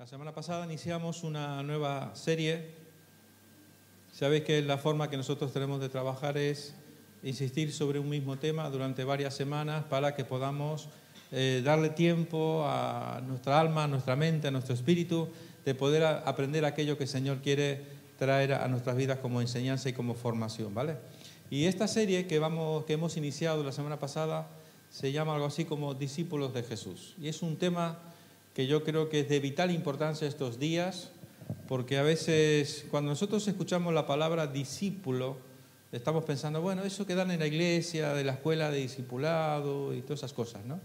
La semana pasada iniciamos una nueva serie. Sabéis que la forma que nosotros tenemos de trabajar es insistir sobre un mismo tema durante varias semanas para que podamos eh, darle tiempo a nuestra alma, a nuestra mente, a nuestro espíritu, de poder aprender aquello que el Señor quiere traer a nuestras vidas como enseñanza y como formación, ¿vale? Y esta serie que, vamos, que hemos iniciado la semana pasada se llama algo así como Discípulos de Jesús. Y es un tema que yo creo que es de vital importancia estos días, porque a veces cuando nosotros escuchamos la palabra discípulo, estamos pensando, bueno, eso que dan en la iglesia, de la escuela de discipulado y todas esas cosas, ¿no?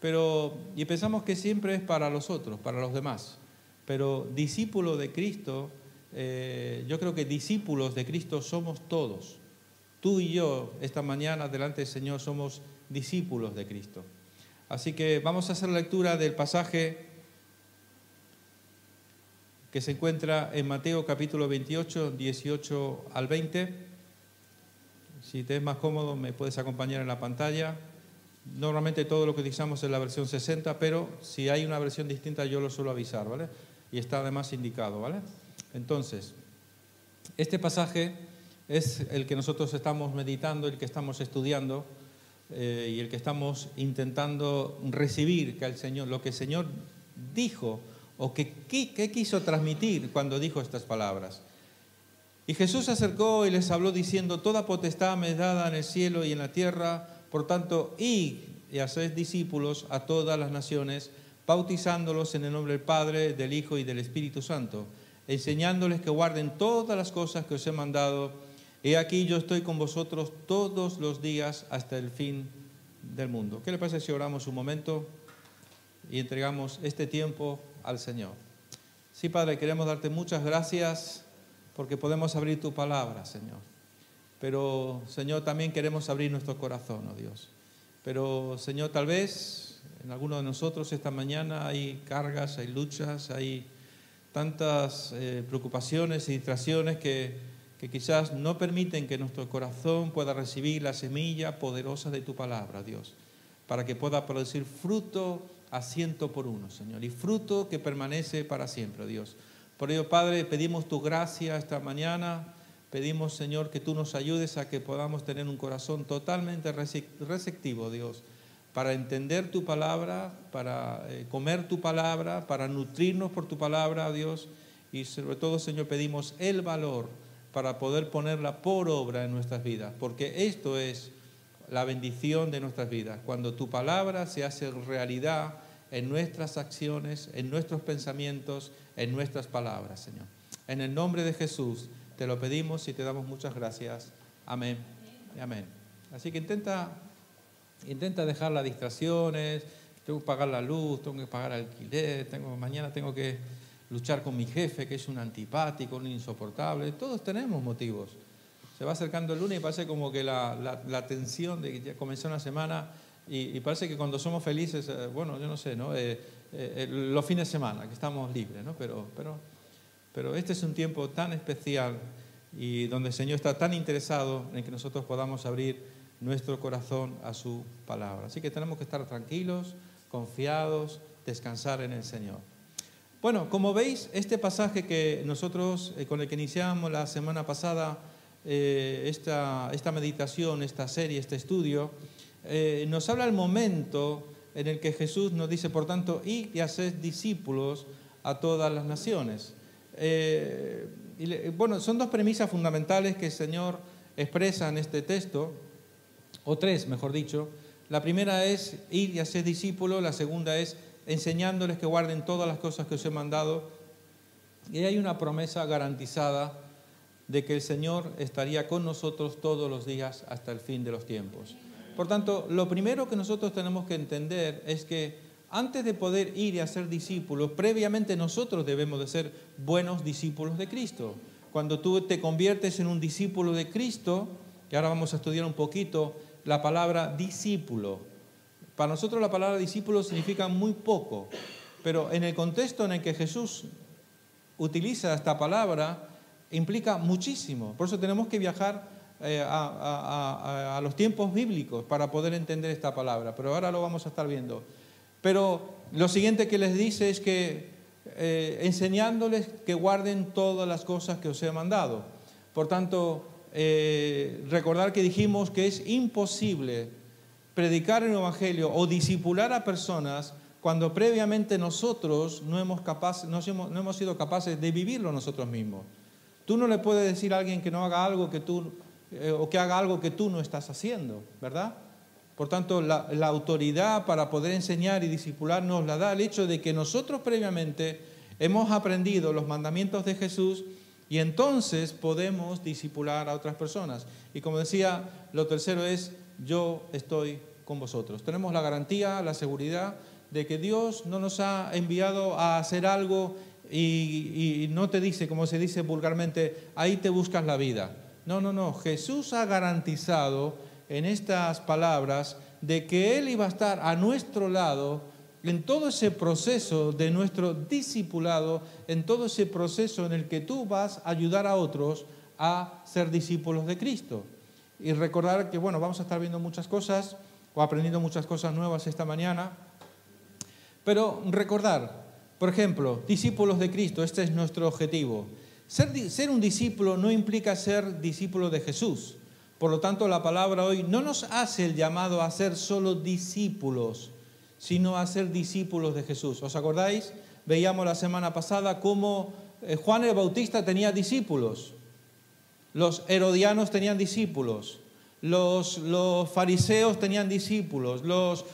Pero, y pensamos que siempre es para los otros, para los demás. Pero discípulo de Cristo, eh, yo creo que discípulos de Cristo somos todos. Tú y yo, esta mañana, delante del Señor, somos discípulos de Cristo. Así que vamos a hacer lectura del pasaje que se encuentra en Mateo capítulo 28, 18 al 20. Si te es más cómodo, me puedes acompañar en la pantalla. Normalmente todo lo que utilizamos es la versión 60, pero si hay una versión distinta yo lo suelo avisar, ¿vale? Y está además indicado, ¿vale? Entonces, este pasaje es el que nosotros estamos meditando, el que estamos estudiando eh, y el que estamos intentando recibir que el Señor, lo que el Señor dijo o que, que quiso transmitir cuando dijo estas palabras. Y Jesús se acercó y les habló diciendo, Toda potestad me es dada en el cielo y en la tierra, por tanto, id y haced discípulos a todas las naciones, bautizándolos en el nombre del Padre, del Hijo y del Espíritu Santo, enseñándoles que guarden todas las cosas que os he mandado He aquí yo estoy con vosotros todos los días hasta el fin del mundo. ¿Qué le pasa si oramos un momento y entregamos este tiempo al Señor? Sí, Padre, queremos darte muchas gracias porque podemos abrir tu palabra, Señor. Pero, Señor, también queremos abrir nuestro corazón, oh Dios. Pero, Señor, tal vez en alguno de nosotros esta mañana hay cargas, hay luchas, hay tantas eh, preocupaciones y distracciones que que quizás no permiten que nuestro corazón pueda recibir la semilla poderosa de tu palabra, Dios, para que pueda producir fruto a ciento por uno, Señor, y fruto que permanece para siempre, Dios. Por ello, Padre, pedimos tu gracia esta mañana, pedimos, Señor, que tú nos ayudes a que podamos tener un corazón totalmente receptivo, Dios, para entender tu palabra, para eh, comer tu palabra, para nutrirnos por tu palabra, Dios, y sobre todo, Señor, pedimos el valor para poder ponerla por obra en nuestras vidas, porque esto es la bendición de nuestras vidas, cuando tu palabra se hace realidad en nuestras acciones, en nuestros pensamientos, en nuestras palabras, Señor. En el nombre de Jesús te lo pedimos y te damos muchas gracias. Amén. amén. Así que intenta, intenta dejar las distracciones, tengo que pagar la luz, tengo que pagar alquiler, tengo, mañana tengo que luchar con mi jefe, que es un antipático, un insoportable. Todos tenemos motivos. Se va acercando el lunes y parece como que la, la, tensión de que ya comenzó una semana y, parece que cuando somos felices, eh, bueno, yo no sé, ¿no? Eh, eh, los fines de semana, que estamos libres, ¿no? Pero, pero, pero este es un tiempo tan especial y donde el Señor está tan interesado en que nosotros podamos abrir nuestro corazón a su palabra. Así que tenemos que estar tranquilos, confiados, descansar en el Señor. Bueno, como veis, este pasaje que nosotros, eh, con el que iniciamos la semana pasada, eh, esta, esta, meditación, esta serie, este estudio, eh, nos habla del momento en el que Jesús nos dice, por tanto, y haced discípulos a todas las naciones. Bueno, son dos premisas fundamentales que el Señor expresa en este texto, o tres, mejor dicho. La primera es ir y hacer discípulos, la segunda es enseñándoles que guarden todas las cosas que os he mandado. Y hay una promesa garantizada de que el Señor estaría con nosotros todos los días hasta el fin de los tiempos. Por tanto, lo primero que nosotros tenemos que entender es que antes de poder ir y hacer discípulos, previamente nosotros debemos de ser buenos discípulos de Cristo. Cuando tú te conviertes en un discípulo de Cristo, que ahora vamos a estudiar un poquito la palabra discípulo, para nosotros la palabra discípulo significa muy poco, pero en el contexto en el que Jesús utiliza esta palabra implica muchísimo. Por eso tenemos que viajar eh, a, los tiempos bíblicos para poder entender esta palabra, pero ahora lo vamos a estar viendo. Pero lo siguiente que les dice es que eh, enseñándoles que guarden todas las cosas que os he mandado. Por tanto, eh, recordar que dijimos que es imposible predicar el Evangelio o disipular a personas cuando previamente nosotros no hemos, capaz, no hemos, no hemos sido capaces de vivirlo nosotros mismos. Tú no le puedes decir a alguien que no haga algo que tú, eh, o que haga algo que tú no estás haciendo, ¿verdad? Por tanto, la, autoridad para poder enseñar y discipular nos la da el hecho de que nosotros previamente hemos aprendido los mandamientos de Jesús y entonces podemos discipular a otras personas. Y como decía, lo tercero es, yo estoy con vosotros. Tenemos la garantía, la seguridad de que Dios no nos ha enviado a hacer algo y, no te dice, como se dice vulgarmente, ahí te buscas la vida. No, no, no. Jesús ha garantizado en estas palabras de que Él iba a estar a nuestro lado en todo ese proceso de nuestro discipulado, en todo ese proceso en el que tú vas a ayudar a otros a ser discípulos de Cristo. Y recordar que, bueno, vamos a estar viendo muchas cosas o aprendiendo muchas cosas nuevas esta mañana, pero recordar, por ejemplo, discípulos de Cristo, este es nuestro objetivo. Ser, ser un discípulo no implica ser discípulo de Jesús. Por lo tanto, la palabra hoy no nos hace el llamado a ser solo discípulos, sino a ser discípulos de Jesús. ¿Os acordáis? Veíamos la semana pasada cómo eh, Juan el Bautista tenía discípulos, los herodianos tenían discípulos, los, fariseos tenían discípulos, los,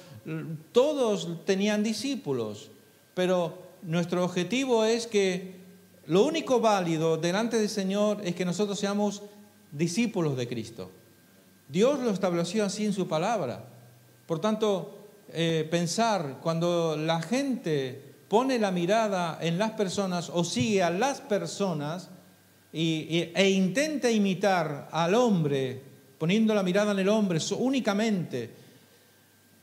todos tenían discípulos, pero nuestro objetivo es que lo único válido delante del Señor es que nosotros seamos discípulos de Cristo. Dios lo estableció así en su palabra. Por tanto, eh, pensar cuando la gente pone la mirada en las personas o sigue a las personas e intenta imitar al hombre, poniendo la mirada en el hombre únicamente,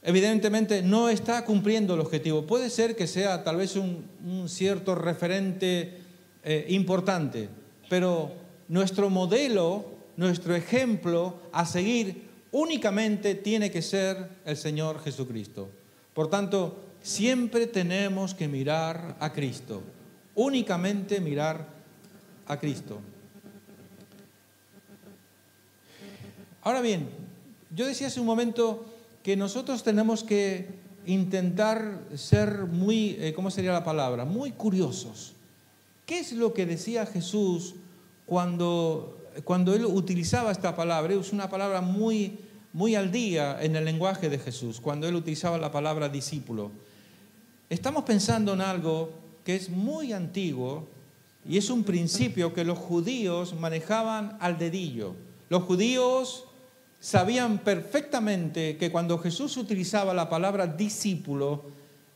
evidentemente no está cumpliendo el objetivo. Puede ser que sea tal vez un, cierto referente eh, importante, pero nuestro modelo nuestro ejemplo a seguir únicamente tiene que ser el Señor Jesucristo. Por tanto, siempre tenemos que mirar a Cristo, únicamente mirar a Cristo. Ahora bien, yo decía hace un momento que nosotros tenemos que intentar ser muy, eh, ¿cómo sería la palabra? Muy curiosos. ¿Qué es lo que decía Jesús cuando cuando él utilizaba esta palabra, es una palabra muy, muy al día en el lenguaje de Jesús, cuando él utilizaba la palabra discípulo. Estamos pensando en algo que es muy antiguo y es un principio que los judíos manejaban al dedillo. Los judíos sabían perfectamente que cuando Jesús utilizaba la palabra discípulo,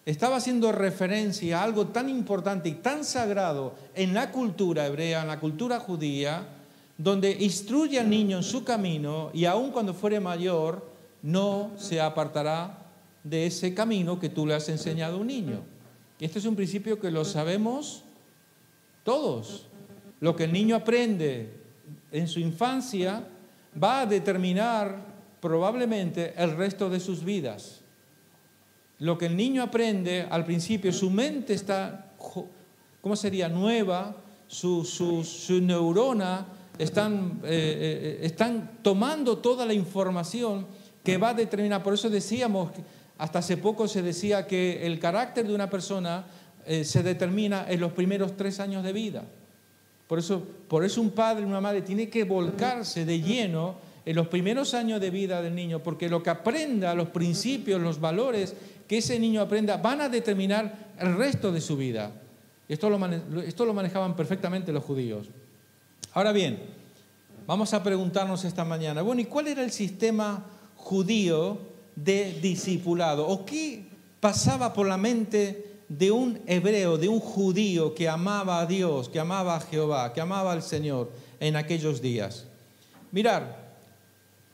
estaba haciendo referencia a algo tan importante y tan sagrado en la cultura hebrea, en la cultura judía, donde instruye al niño en su camino y aun cuando fuere mayor, no se apartará de ese camino que tú le has enseñado a un niño. Y este es un principio que lo sabemos todos. Lo que el niño aprende en su infancia va a determinar probablemente el resto de sus vidas. Lo que el niño aprende al principio, su mente está, ¿cómo sería? Nueva, su, neurona están, eh, eh, están tomando toda la información que va a determinar. Por eso decíamos, hasta hace poco se decía que el carácter de una persona eh, se determina en los primeros tres años de vida. Por eso, por eso un padre y una madre tiene que volcarse de lleno en los primeros años de vida del niño, porque lo que aprenda, los principios, los valores que ese niño aprenda, van a determinar el resto de su vida. Esto lo, esto lo manejaban perfectamente los judíos. Ahora bien, vamos a preguntarnos esta mañana, bueno, ¿y cuál era el sistema judío de discipulado? ¿O qué pasaba por la mente de un hebreo, de un judío que amaba a Dios, que amaba a Jehová, que amaba al Señor en aquellos días? Mirar,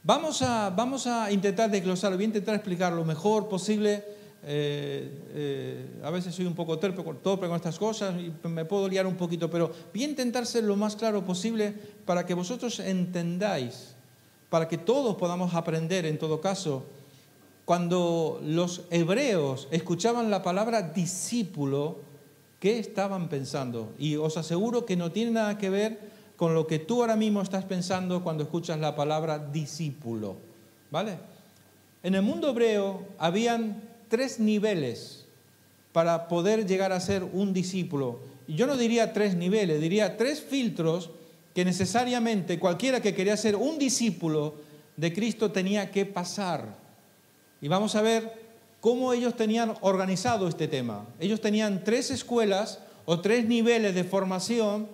vamos a, vamos a intentar desglosarlo, voy a intentar explicar lo mejor posible eh, eh, a veces soy un poco torpe, torpe, con estas cosas y me puedo liar un poquito, pero voy a intentar ser lo más claro posible para que vosotros entendáis, para que todos podamos aprender en todo caso. Cuando los hebreos escuchaban la palabra discípulo, ¿Qué estaban pensando? Y os aseguro que no tiene nada que ver con lo que tú ahora mismo estás pensando cuando escuchas la palabra discípulo. ¿Vale? En el mundo hebreo habían tres niveles para poder llegar a ser un discípulo. Yo no diría tres niveles, diría tres filtros que necesariamente cualquiera que quería ser un discípulo de Cristo tenía que pasar. Y vamos a ver cómo ellos tenían organizado este tema. Ellos tenían tres escuelas o tres niveles de formación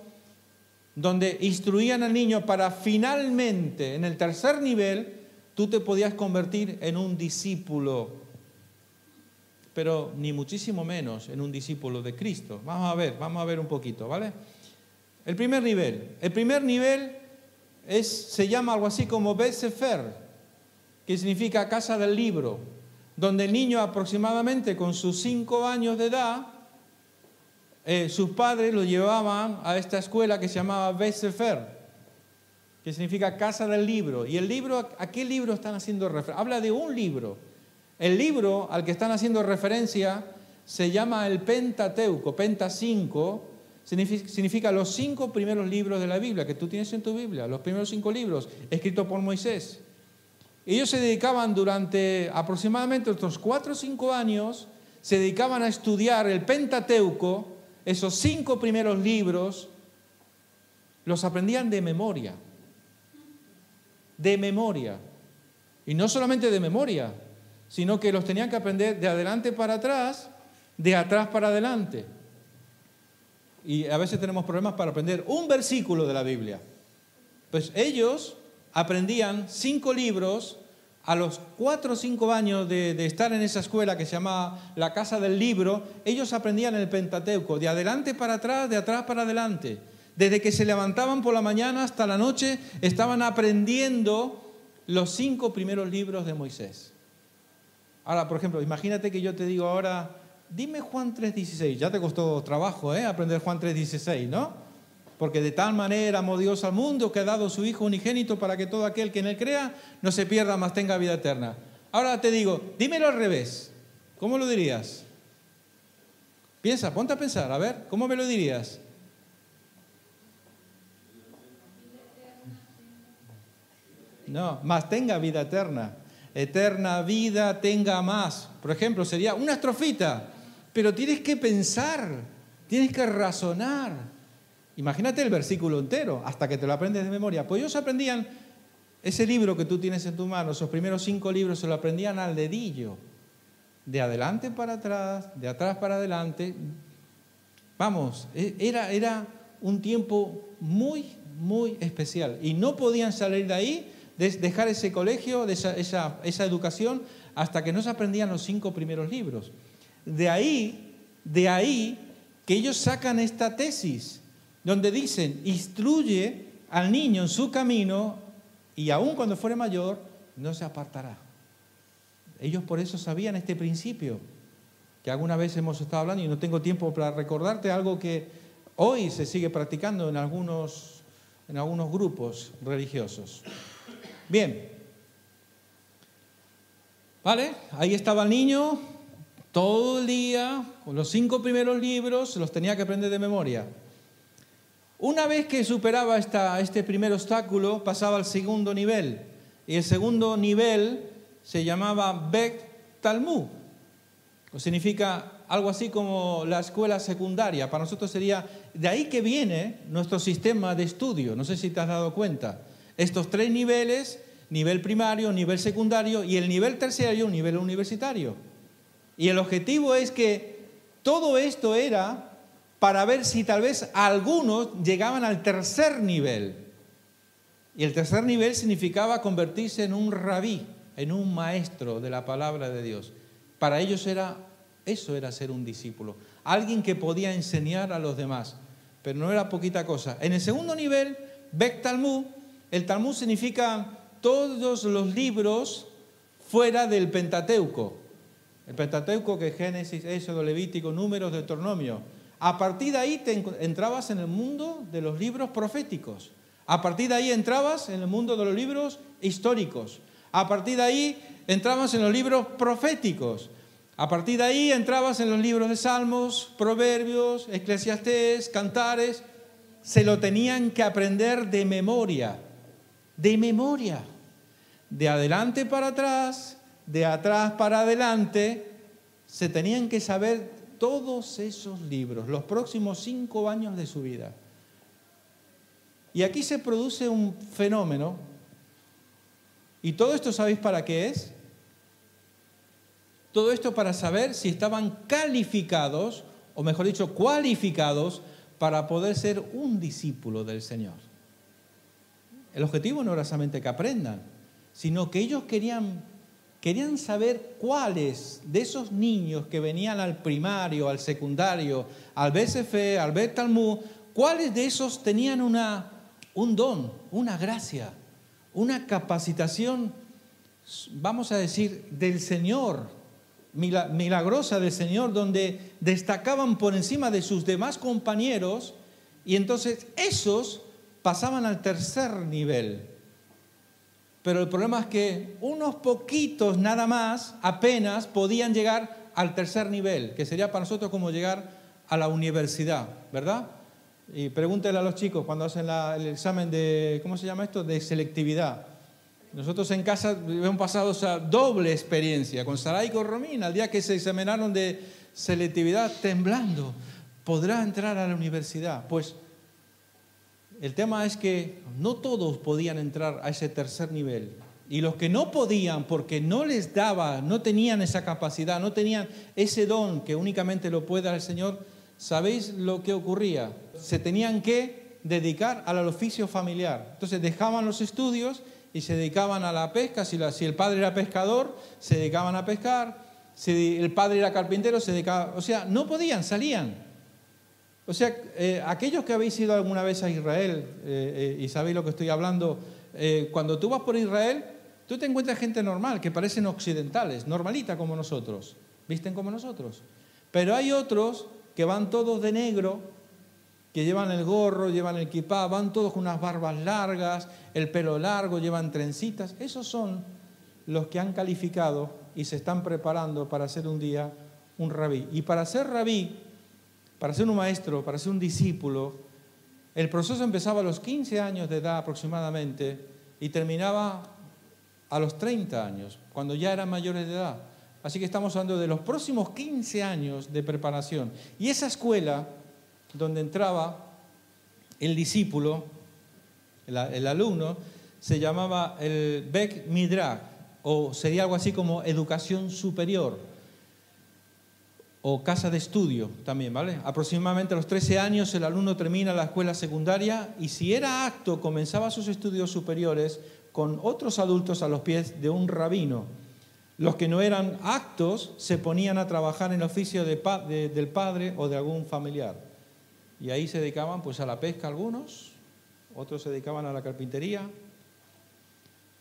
donde instruían al niño para finalmente, en el tercer nivel, tú te podías convertir en un discípulo, pero ni muchísimo menos en un discípulo de Cristo. Vamos a ver, vamos a ver un poquito, ¿vale? El primer nivel. El primer nivel es, se llama algo así como Bet Sefer, que significa casa del libro, donde el niño aproximadamente con sus cinco años de edad, eh, sus padres lo llevaban a esta escuela que se llamaba Bet Sefer, que significa casa del libro. Y el libro, ¿a qué libro están haciendo referencia? Habla de un libro. El libro al que están haciendo referencia se llama el Pentateuco, Penta 5, significa, los cinco primeros libros de la Biblia que tú tienes en tu Biblia, los primeros cinco libros escritos por Moisés. Ellos se dedicaban durante aproximadamente otros cuatro o cinco años, se dedicaban a estudiar el Pentateuco, esos cinco primeros libros, los aprendían de memoria, de memoria. Y no solamente de memoria, sino que los tenían que aprender de adelante para atrás, de atrás para adelante y a veces tenemos problemas para aprender un versículo de la Biblia. Pues ellos aprendían cinco libros a los cuatro o cinco años de, estar en esa escuela que se llamaba la Casa del Libro, ellos aprendían el Pentateuco, de adelante para atrás, de atrás para adelante. Desde que se levantaban por la mañana hasta la noche, estaban aprendiendo los cinco primeros libros de Moisés. Ahora, por ejemplo, imagínate que yo te digo ahora, dime Juan 3.16. Ya te costó trabajo ¿eh? aprender Juan 3.16, ¿no? Porque de tal manera amó Dios al mundo que ha dado su Hijo unigénito para que todo aquel que en él crea no se pierda, mas tenga vida eterna. Ahora te digo, dímelo al revés. ¿Cómo lo dirías? Piensa, ponte a pensar, a ver, ¿cómo me lo dirías? No, más tenga vida eterna. Eterna vida tenga más. Por ejemplo, sería una estrofita. Pero tienes que pensar, tienes que razonar. Imagínate el versículo entero, hasta que te lo aprendes de memoria. Pues ellos aprendían ese libro que tú tienes en tu mano, esos primeros cinco libros se lo aprendían al dedillo, de adelante para atrás, de atrás para adelante. Vamos, e, era, era un tiempo muy, muy especial. Y no podían salir de ahí, de dejar ese colegio, de esa, esa, esa educación, hasta que no se aprendían los cinco primeros libros. De ahí, de ahí que ellos sacan esta tesis, donde dicen, instruye al niño en su camino y aun cuando fuere mayor, no se apartará. Ellos por eso sabían este principio, que alguna vez hemos estado hablando y no tengo tiempo para recordarte algo que hoy se sigue practicando en algunos, en algunos grupos religiosos. Bien, ¿vale? Ahí estaba el niño, todo el día, con los cinco primeros libros, los tenía que aprender de memoria. Una vez que superaba este primer obstáculo, pasaba al segundo nivel. Y el segundo nivel se llamaba Bek Talmud, que significa algo así como la escuela secundaria. Para nosotros sería, de ahí que viene nuestro sistema de estudio, no sé si te has dado cuenta. Estos tres niveles, nivel primario, nivel secundario y el nivel terciario, nivel universitario. Y el objetivo es que todo esto era para ver si tal vez algunos llegaban al tercer nivel. Y el tercer nivel significaba convertirse en un rabí, en un maestro de la palabra de Dios. Para ellos era eso era ser un discípulo, alguien que podía enseñar a los demás, pero no era poquita cosa. En el segundo nivel, Bek Talmud, el Talmud significa todos los libros fuera del Pentateuco. El Pentateuco que es Génesis, Éxodo, Levítico, Números, Deuteronomio. A partir de ahí entrabas en el mundo de los libros proféticos. A partir de ahí entrabas en el mundo de los libros históricos. A partir de ahí entrabas en los libros proféticos. A partir de ahí entrabas en los libros de Salmos, Proverbios, Eclesiastés, Cantares. Se lo tenían que aprender de memoria, de memoria. De adelante para atrás, de atrás para adelante, se tenían que saber todos esos libros, los próximos cinco años de su vida. Y aquí se produce un fenómeno. ¿Y todo esto sabéis para qué es? Todo esto para saber si estaban calificados, o mejor dicho, cualificados para poder ser un discípulo del Señor. El objetivo no era solamente que aprendan, sino que ellos querían, querían saber cuáles de esos niños que venían al primario, al secundario, al BSF, al Bet Talmud, cuáles de esos tenían una, un don, una gracia, una capacitación, vamos a decir, del Señor milagrosa del Señor, donde destacaban por encima de sus demás compañeros, y entonces esos pasaban al tercer nivel. Pero el problema es que unos poquitos nada más, apenas, podían llegar al tercer nivel, que sería para nosotros como llegar a la universidad, ¿verdad? Y pregúntele a los chicos cuando hacen el examen de, ¿cómo se llama esto? De selectividad. Nosotros en casa hemos pasado esa doble experiencia con Sarai y con Romina, al día que se examinaron de selectividad temblando. ¿Podrá entrar a la universidad? Pues el tema es que no todos podían entrar a ese tercer nivel. Y los que no podían porque no les daba, no tenían esa capacidad, no tenían ese don que únicamente lo puede dar el Señor, ¿sabéis lo que ocurría? Se tenían que dedicar al oficio familiar. Entonces dejaban los estudios y se dedicaban a la pesca. Si, el padre era pescador, se dedicaban a pescar. Si el padre era carpintero, se dedicaba. O sea, no podían, salían. O sea, eh, aquellos que habéis ido alguna vez a Israel eh, eh, y sabéis lo que estoy hablando, cuando tú vas por Israel, tú te encuentras gente normal, que parecen occidentales, normalita como nosotros, visten como nosotros. Pero hay otros que van todos de negro, que llevan el gorro, llevan el kipá, van todos con unas barbas largas, el pelo largo, llevan trencitas. Esos son los que han calificado y se están preparando para ser un día un rabí. Y para ser rabí, para ser un maestro, para ser un discípulo, el proceso empezaba a los 15 años de edad aproximadamente y terminaba a los 30 años, cuando ya eran mayores de edad. Así que estamos hablando de los próximos 15 años de preparación. Y esa escuela donde entraba el discípulo, el, alumno, se llamaba el Bek Midrash, o sería algo así como educación superior, o casa de estudio también, ¿vale? Aproximadamente a los 13 años el alumno termina la escuela secundaria y si era acto comenzaba sus estudios superiores con otros adultos a los pies de un rabino. Los que no eran actos se ponían a trabajar en el oficio del padre o de algún familiar. Y ahí se dedicaban pues a la pesca algunos, otros se dedicaban a la carpintería.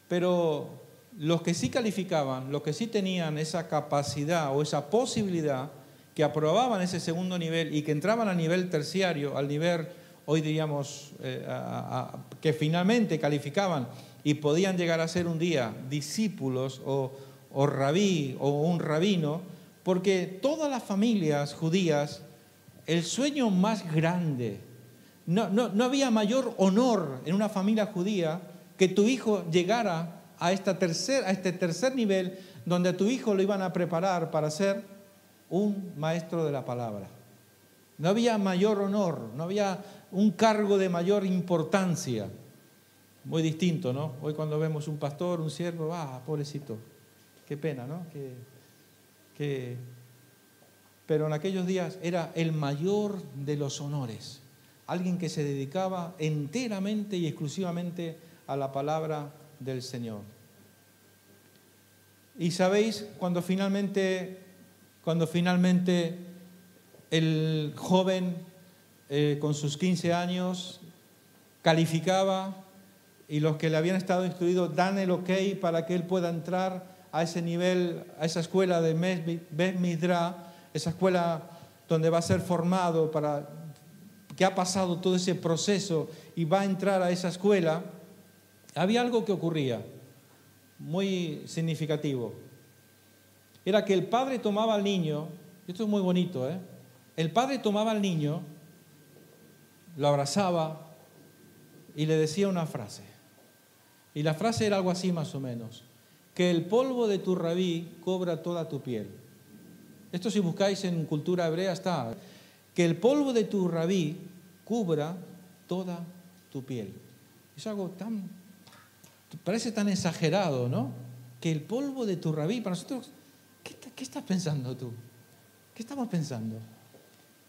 Pero los que sí calificaban, los que sí tenían esa capacidad o esa posibilidad, que aprobaban ese segundo nivel y que entraban al nivel terciario, al nivel, hoy diríamos, eh, que finalmente calificaban y podían llegar a ser un día discípulos o, o rabí o un rabino, porque todas las familias judías el sueño más grande. No, había mayor honor en una familia judía que tu hijo llegara a, esta a este tercer nivel donde a tu hijo lo iban a preparar para ser un maestro de la palabra. No había mayor honor, no había un cargo de mayor importancia. Muy distinto, ¿no? Hoy cuando vemos un pastor, un siervo, ah, pobrecito, qué pena, ¿no? que pero en aquellos días era el mayor de los honores, alguien que se dedicaba enteramente y exclusivamente a la palabra del Señor. Y sabéis, cuando finalmente, cuando finalmente el joven eh, con sus 15 años calificaba y los que le habían estado instruidos dan el ok para que él pueda entrar a ese nivel, a esa escuela de Bet Midra, esa escuela donde va a ser formado para que ha pasado todo ese proceso y va a entrar a esa escuela, había algo que ocurría muy significativo. Era que el padre tomaba al niño, esto es muy bonito, ¿eh? El padre tomaba al niño, lo abrazaba y le decía una frase. Y la frase era algo así más o menos, que el polvo de tu rabí cobra toda tu piel. Esto si buscáis en cultura hebrea está, que el polvo de tu rabí cubra toda tu piel. Es algo tan, parece tan exagerado, ¿no? Que el polvo de tu rabí, para nosotros, ¿qué, estás pensando tú? ¿Qué estamos pensando?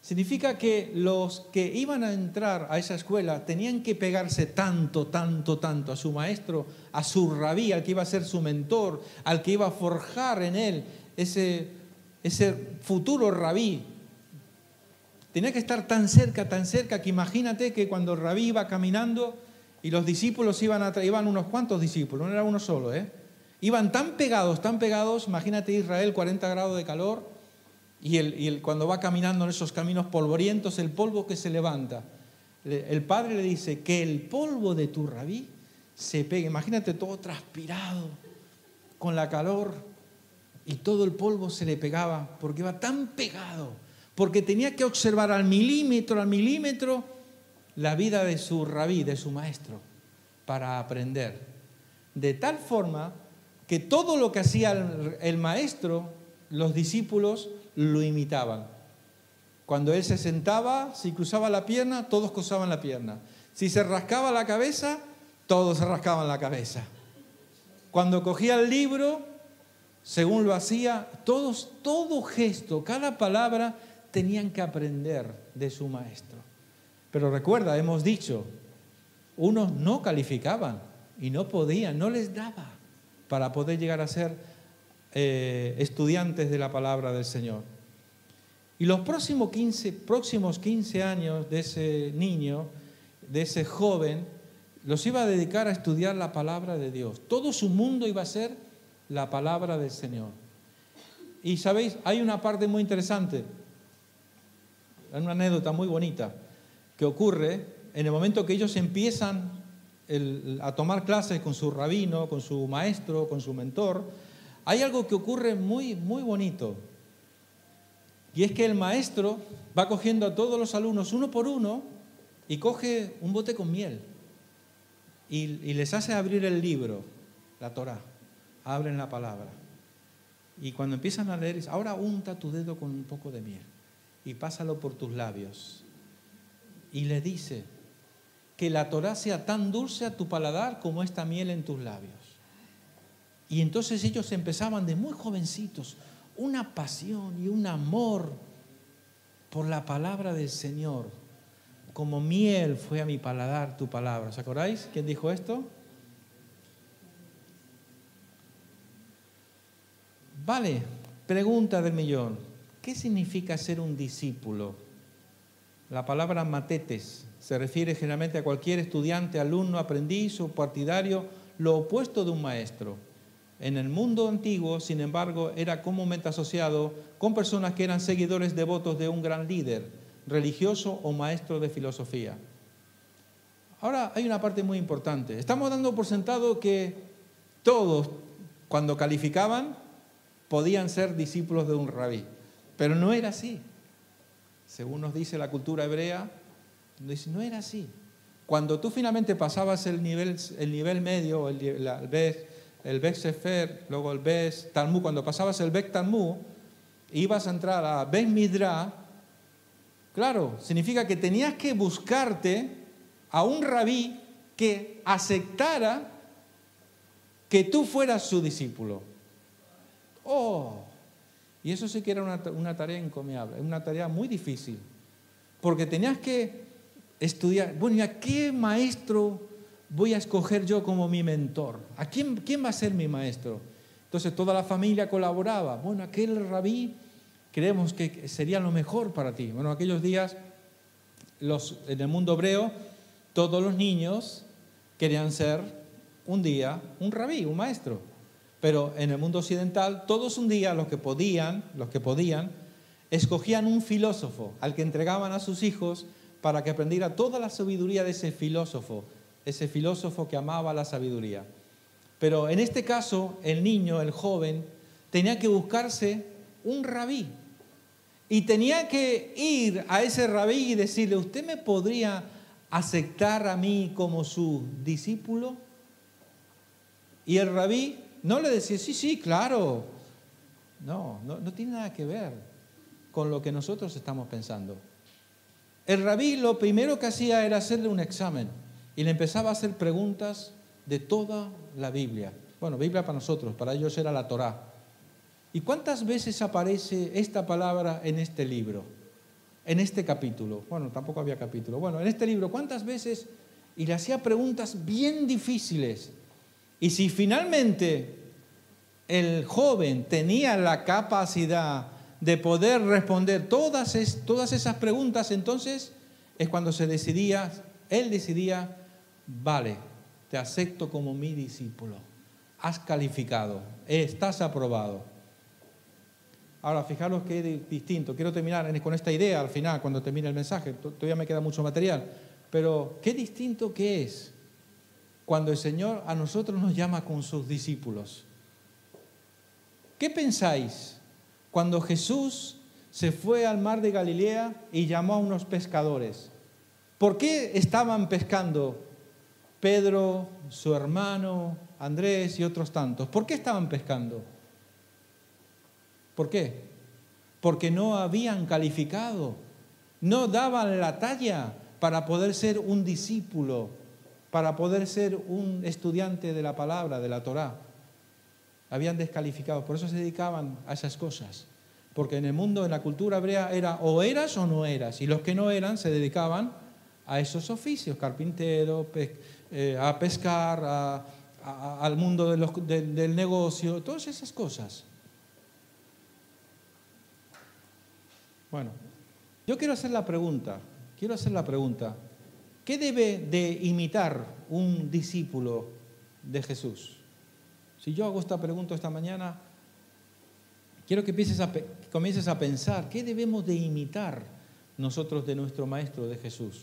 Significa que los que iban a entrar a esa escuela tenían que pegarse tanto, tanto, tanto a su maestro, a su rabí, al que iba a ser su mentor, al que iba a forjar en él ese, ese futuro rabí. Tenía que estar tan cerca, tan cerca, que imagínate que cuando el rabí iba caminando y los discípulos iban a iban unos cuantos discípulos, no era uno solo, ¿eh? Iban tan pegados, tan pegados, imagínate Israel, 40 grados de calor, y, el, cuando va caminando en esos caminos polvorientos, el polvo que se levanta. El padre le dice que el polvo de tu rabí se pegue. Imagínate todo transpirado, con la calor, y todo el polvo se le pegaba, porque iba tan pegado, porque tenía que observar al milímetro, al milímetro, la vida de su rabí, de su maestro, para aprender. De tal forma que todo lo que hacía el maestro, los discípulos lo imitaban. Cuando él se sentaba, si cruzaba la pierna, todos cruzaban la pierna. Si se rascaba la cabeza, todos se rascaban la cabeza. Cuando cogía el libro, según lo hacía, todos, todo gesto, cada palabra, tenían que aprender de su maestro. Pero recuerda, hemos dicho, unos no calificaban y no podían, no les daba para poder llegar a ser eh, estudiantes de la palabra del Señor. Y los próximos 15, próximos 15 años de ese niño, de ese joven, los iba a dedicar a estudiar la palabra de Dios. Todo su mundo iba a ser la palabra del Señor. Y sabéis, hay una parte muy interesante, una anécdota muy bonita que ocurre en el momento que ellos empiezan a tomar clases con su rabino, con su maestro, con su mentor hay algo que ocurre muy, muy bonito. Y es que el maestro va cogiendo a todos los alumnos uno por uno y coge un bote con miel y, les hace abrir el libro, la Torah. Abren la palabra. Y cuando empiezan a leer, ahora unta tu dedo con un poco de miel y pásalo por tus labios. Y le dice que la Torah sea tan dulce a tu paladar como esta miel en tus labios. Y entonces ellos empezaban de muy jovencitos una pasión y un amor por la palabra del Señor. Como miel fue a mi paladar tu palabra. ¿Os acordáis quién dijo esto? Vale, pregunta del millón. ¿Qué significa ser un discípulo? La palabra matetes se refiere generalmente a cualquier estudiante, alumno, aprendiz o partidario, lo opuesto de un maestro. En el mundo antiguo, sin embargo, era comúnmente asociado con personas que eran seguidores devotos de un gran líder, religioso o maestro de filosofía. Ahora hay una parte muy importante. Estamos dando por sentado que todos, cuando calificaban, podían ser discípulos de un rabí. Pero no era así. Según nos dice la cultura hebrea, no era así. Cuando tú finalmente pasabas el nivel, el nivel medio, el, la, el Sefer, luego el Bek Talmud. Cuando pasabas el Bek Talmud, ibas a entrar a Bek Midra. Claro, significa que tenías que buscarte a un rabí que aceptara que tú fueras su discípulo. Oh, y eso sí que era una, una tarea encomiable, una tarea muy difícil, porque tenías que estudiar, bueno, ¿y a qué maestro voy a escoger yo como mi mentor? ¿A quién, quién va a ser mi maestro? Entonces toda la familia colaboraba. Bueno, aquel rabí creemos que sería lo mejor para ti. Bueno, aquellos días los, en el mundo hebreo todos los niños querían ser un día un rabí, un maestro. Pero en el mundo occidental todos un día los que podían, los que podían, escogían un filósofo al que entregaban a sus hijos para que aprendiera toda la sabiduría de ese filósofo ese filósofo que amaba la sabiduría. Pero en este caso, el niño, el joven, tenía que buscarse un rabí. Y tenía que ir a ese rabí y decirle, ¿usted me podría aceptar a mí como su discípulo? Y el rabí no le decía, sí, sí, claro. No, no, no tiene nada que ver con lo que nosotros estamos pensando. El rabí lo primero que hacía era hacerle un examen y le empezaba a hacer preguntas de toda la Biblia. Bueno, Biblia para nosotros, para ellos era la Torá. ¿Y cuántas veces aparece esta palabra en este libro? En este capítulo. Bueno, tampoco había capítulo. Bueno, en este libro, ¿cuántas veces? Y le hacía preguntas bien difíciles. Y si finalmente el joven tenía la capacidad de poder responder todas, todas esas preguntas, entonces es cuando se decidía, él decidía, vale, te acepto como mi discípulo, has calificado, estás aprobado. Ahora, fijaros qué distinto. Quiero terminar con esta idea al final, cuando termine el mensaje. Todavía me queda mucho material. Pero qué distinto que es cuando el Señor a nosotros nos llama con sus discípulos. ¿Qué pensáis cuando Jesús se fue al mar de Galilea y llamó a unos pescadores? ¿Por qué estaban pescando Pedro, su hermano, Andrés y otros tantos? ¿Por qué estaban pescando? ¿Por qué? Porque no habían calificado, no daban la talla para poder ser un discípulo, para poder ser un estudiante de la palabra, de la Torá. Habían descalificado, por eso se dedicaban a esas cosas. Porque en el mundo, en la cultura hebrea, era o eras o no eras. Y los que no eran se dedicaban a esos oficios, carpintero, eh, a pescar, al mundo del negocio, todas esas cosas. Bueno, yo quiero hacer la pregunta, quiero hacer la pregunta, ¿qué debe de imitar un discípulo de Jesús? Si yo hago esta pregunta esta mañana, quiero que, comiences a pensar, ¿qué debemos de imitar nosotros de nuestro Maestro de Jesús?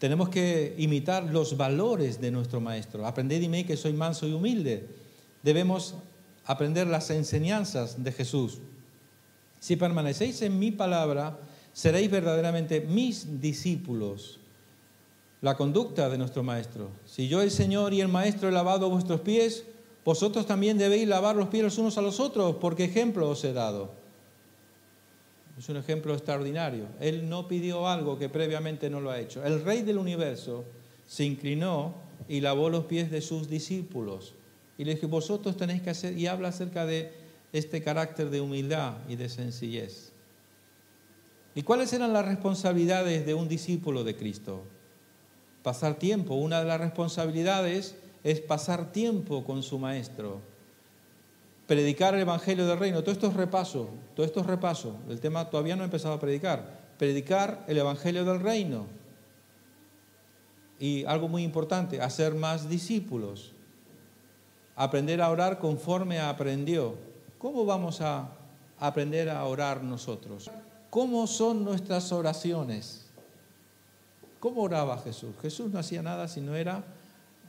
Tenemos que imitar los valores de nuestro Maestro. Aprended de mí que soy manso y humilde. Debemos aprender las enseñanzas de Jesús. Si permanecéis en mi palabra, seréis verdaderamente mis discípulos. La conducta de nuestro Maestro. Si yo, el Señor y el Maestro, he lavado vuestros pies, vosotros también debéis lavar los pies los unos a los otros, porque ejemplo os he dado. Es un ejemplo extraordinario. Él no pidió algo que previamente no lo ha hecho. El Rey del universo se inclinó y lavó los pies de sus discípulos. Y le dije, vosotros tenéis que hacer, y habla acerca de este carácter de humildad y de sencillez. ¿Y cuáles eran las responsabilidades de un discípulo de Cristo? Pasar tiempo. Una de las responsabilidades es pasar tiempo con su maestro. Predicar el Evangelio del Reino. Todo esto es repaso. Todo esto es repaso. El tema todavía no he empezado a predicar. Predicar el Evangelio del Reino. Y algo muy importante, hacer más discípulos. Aprender a orar conforme aprendió. ¿Cómo vamos a aprender a orar nosotros? ¿Cómo son nuestras oraciones? ¿Cómo oraba Jesús? Jesús no hacía nada si no era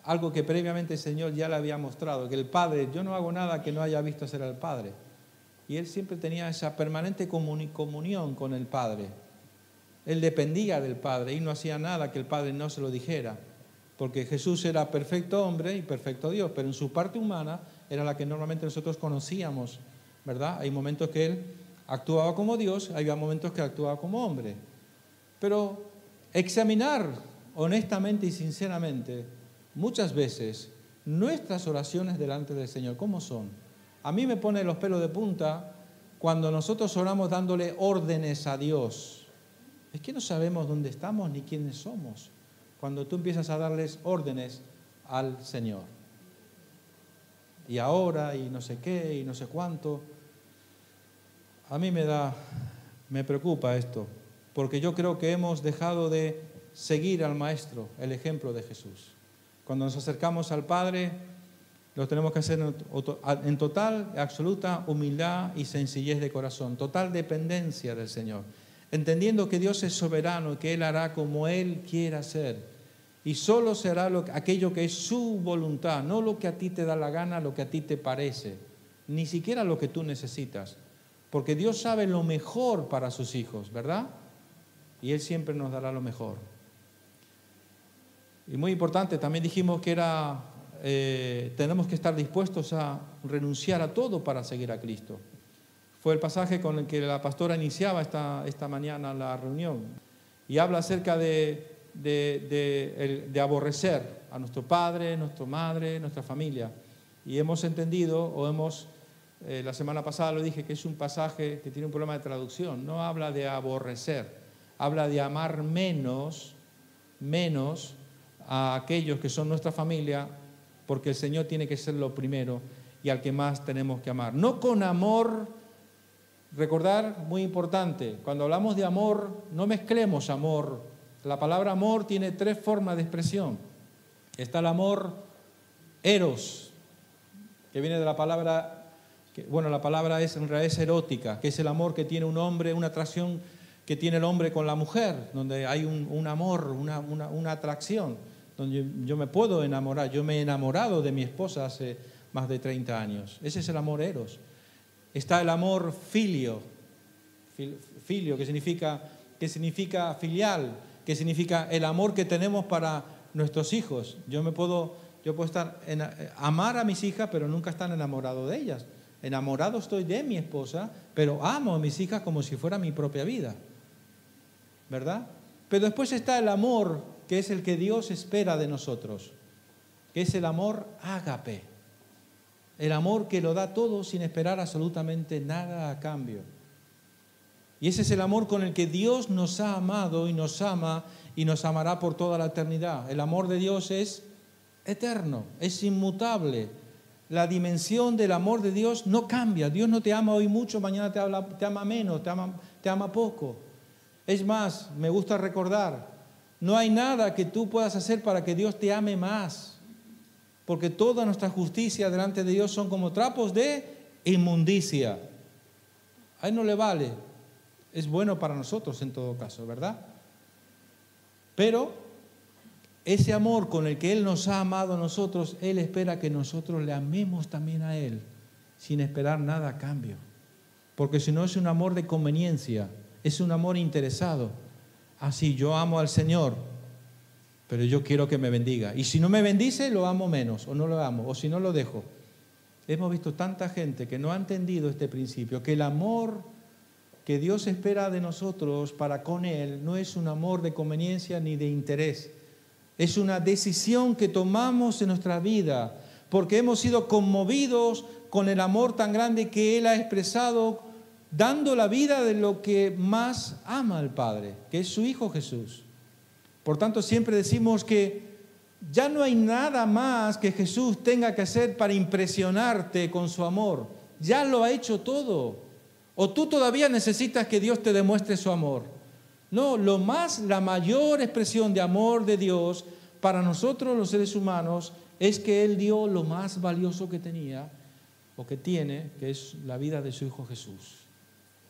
algo que previamente el Señor ya le había mostrado, que el Padre, yo no hago nada que no haya visto hacer al Padre. Y él siempre tenía esa permanente comunión con el Padre. Él dependía del Padre y no hacía nada que el Padre no se lo dijera, porque Jesús era perfecto hombre y perfecto Dios, pero en su parte humana era la que normalmente nosotros conocíamos, ¿verdad? Hay momentos que él actuaba como Dios, había momentos que actuaba como hombre. Pero examinar honestamente y sinceramente muchas veces nuestras oraciones delante del Señor, ¿cómo son? A mí me pone los pelos de punta cuando nosotros oramos dándole órdenes a Dios. Es que no sabemos dónde estamos ni quiénes somos cuando tú empiezas a darles órdenes al Señor y ahora y no sé qué y no sé cuánto. A mí me da, me preocupa esto, porque yo creo que hemos dejado de seguir al Maestro, el ejemplo de Jesús. Cuando nos acercamos al Padre, lo tenemos que hacer en total, absoluta humildad y sencillez de corazón, total dependencia del Señor, entendiendo que Dios es soberano y que Él hará como Él quiera hacer y solo será lo, aquello que es su voluntad, no lo que a ti te da la gana, lo que a ti te parece. ni siquiera lo que tú necesitas, porque Dios sabe lo mejor para sus hijos, ¿verdad? Y Él siempre nos dará lo mejor. Y muy importante, también dijimos que era, eh, tenemos que estar dispuestos a renunciar a todo para seguir a Cristo. Fue el pasaje con el que la pastora iniciaba esta, esta mañana la reunión. Y habla acerca de, de, aborrecer a nuestro padre, nuestra madre, nuestra familia. Y hemos entendido, o hemos, eh, la semana pasada lo dije, que es un pasaje que tiene un problema de traducción. No habla de aborrecer, habla de amar menos, menos a aquellos que son nuestra familia, porque el Señor tiene que ser lo primero y al que más tenemos que amar. No con amor, recordar, muy importante, cuando hablamos de amor, no mezclemos amor. La palabra amor tiene tres formas de expresión. Está el amor eros, que viene de la palabra, bueno, la palabra es en realidad erótica, que es el amor que tiene un hombre, una atracción que tiene el hombre con la mujer, donde hay un, amor, una, una atracción donde yo me puedo enamorar. Yo me he enamorado de mi esposa hace más de 30 años. Ese es el amor eros. Está el amor filio, filio que significa, que significa filial, que significa el amor que tenemos para nuestros hijos. Yo me puedo, yo puedo estar en, amar a mis hijas, pero nunca estar enamorado de ellas. Enamorado estoy de mi esposa, pero amo a mis hijas como si fuera mi propia vida. ¿Verdad? Pero después está el amor que es el que Dios espera de nosotros, que es el amor ágape, el amor que lo da todo sin esperar absolutamente nada a cambio. Y ese es el amor con el que Dios nos ha amado y nos ama y nos amará por toda la eternidad. El amor de Dios es eterno, es inmutable. La dimensión del amor de Dios no cambia. Dios no te ama hoy mucho, mañana te, ama menos, te ama, te ama poco. Es más, me gusta recordar, no hay nada que tú puedas hacer para que Dios te ame más, porque toda nuestra justicia delante de Dios son como trapos de inmundicia. A Él no le vale. Es bueno para nosotros en todo caso, ¿verdad? Pero ese amor con el que Él nos ha amado a nosotros, Él espera que nosotros le amemos también a Él, sin esperar nada a cambio. Porque si no es un amor de conveniencia, es un amor interesado así, yo amo al Señor, pero yo quiero que me bendiga. Y si no me bendice, lo amo menos, o no lo amo, o si no lo dejo. Hemos visto tanta gente que no ha entendido este principio, que el amor que Dios espera de nosotros para con Él no es un amor de conveniencia ni de interés. Es una decisión que tomamos en nuestra vida porque hemos sido conmovidos con el amor tan grande que Él ha expresado dando la vida de lo que más ama al Padre, que es su Hijo Jesús. Por tanto, siempre decimos que ya no hay nada más que Jesús tenga que hacer para impresionarte con su amor. Ya lo ha hecho todo. O tú todavía necesitas que Dios te demuestre su amor. No, lo más, la mayor expresión de amor de Dios para nosotros los seres humanos es que Él dio lo más valioso que tenía o que tiene, que es la vida de su Hijo Jesús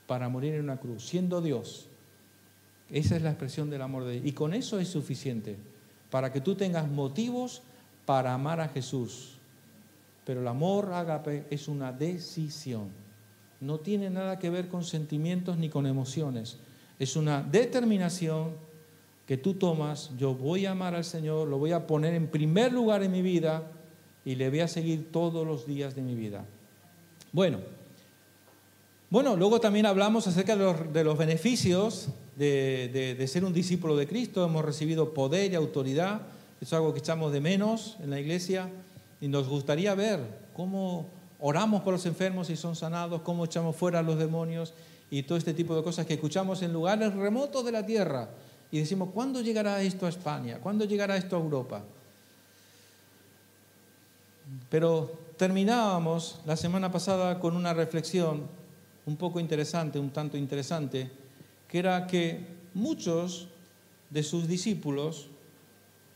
para morir en una cruz, siendo Dios. Esa es la expresión del amor de Dios. Y con eso es suficiente para que tú tengas motivos para amar a Jesús. Pero el amor ágape es una decisión. No tiene nada que ver con sentimientos ni con emociones. Es una determinación que tú tomas. Yo voy a amar al Señor, lo voy a poner en primer lugar en mi vida y le voy a seguir todos los días de mi vida. Bueno, bueno, luego también hablamos acerca de los, beneficios de, ser un discípulo de Cristo. Hemos recibido poder y autoridad. es algo que echamos de menos en la iglesia. Y nos gustaría ver cómo oramos por los enfermos y son sanados, cómo echamos fuera a los demonios y todo este tipo de cosas que escuchamos en lugares remotos de la tierra. Y decimos, ¿cuándo llegará esto a España? ¿Cuándo llegará esto a Europa? Pero terminábamos la semana pasada con una reflexión un poco interesante, un tanto interesante, que era que muchos de sus discípulos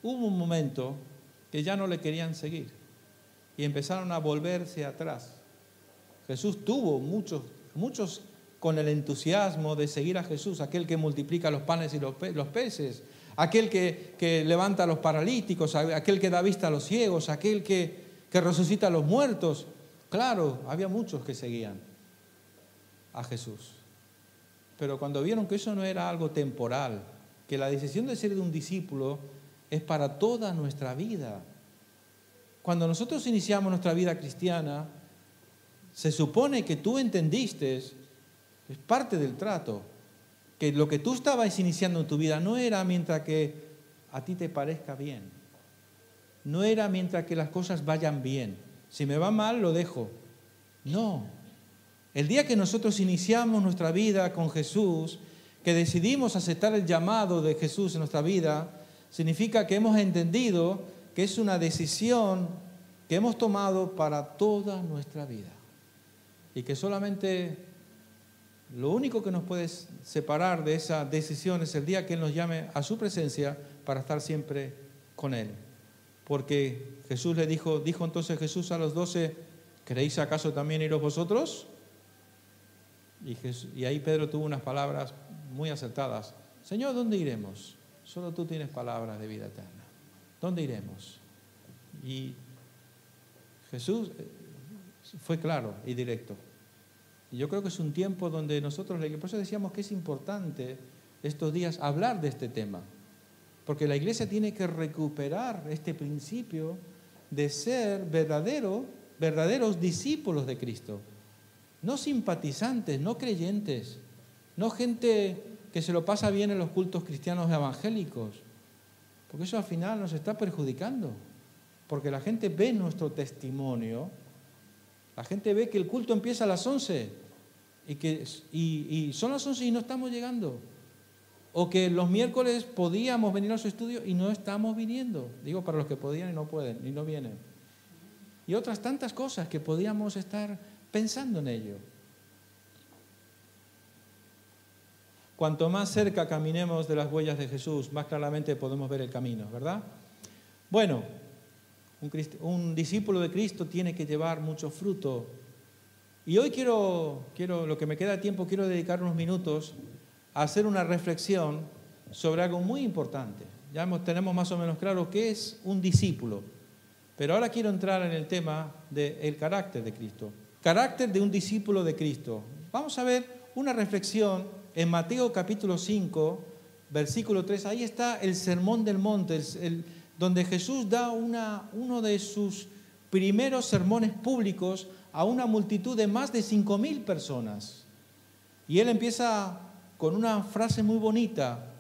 hubo un momento que ya no le querían seguir y empezaron a volverse atrás. Jesús tuvo muchos, muchos con el entusiasmo de seguir a Jesús, aquel que multiplica los panes y los, peces, aquel que, que, levanta a los paralíticos, aquel que da vista a los ciegos, aquel que, que resucita a los muertos. Claro, había muchos que seguían a Jesús. Pero cuando vieron que eso no era algo temporal, que la decisión de ser de un discípulo es para toda nuestra vida. Cuando nosotros iniciamos nuestra vida cristiana, se supone que tú entendiste, es parte del trato, que lo que tú estabas iniciando en tu vida no era mientras que a ti te parezca bien, no era mientras que las cosas vayan bien. Si me va mal, lo dejo. No. El día que nosotros iniciamos nuestra vida con Jesús, que decidimos aceptar el llamado de Jesús en nuestra vida, significa que hemos entendido que es una decisión que hemos tomado para toda nuestra vida. Y que solamente lo único que nos puede separar de esa decisión es el día que Él nos llame a su presencia para estar siempre con Él. Porque Jesús le dijo, dijo entonces Jesús a los doce, ¿queréis acaso también iros vosotros? Y, y ahí Pedro tuvo unas palabras muy acertadas. Señor, ¿dónde iremos? Solo tú tienes palabras de vida eterna. ¿Dónde iremos? Y Jesús eh, fue claro y directo. Y yo creo que es un tiempo donde nosotros, por eso decíamos que es importante estos días hablar de este tema. Porque la iglesia tiene que recuperar este principio de ser verdadero, verdaderos discípulos de Cristo. No simpatizantes, no creyentes, no gente que se lo pasa bien en los cultos cristianos evangélicos, porque eso al final nos está perjudicando, porque la gente ve nuestro testimonio, la gente ve que el culto empieza a las 11 y, que, y, son las 11 y no estamos llegando, o que los miércoles podíamos venir a su estudio y no estamos viniendo, digo para los que podían y no pueden y no vienen, y otras tantas cosas que podíamos estar pensando en ello. Cuanto más cerca caminemos de las huellas de Jesús, más claramente podemos ver el camino, ¿verdad? Bueno, un, discípulo de Cristo tiene que llevar mucho fruto. Y hoy quiero, quiero, lo que me queda tiempo, quiero dedicar unos minutos a hacer una reflexión sobre algo muy importante. Ya tenemos más o menos claro qué es un discípulo, pero ahora quiero entrar en el tema del carácter de Cristo. Carácter de un discípulo de Cristo. Vamos a ver una reflexión en Mateo capítulo 5, versículo 3, ahí está el sermón del monte, donde Jesús da uno de sus primeros sermones públicos a una multitud de más de 5 mil personas. Y él empieza con una frase muy bonita,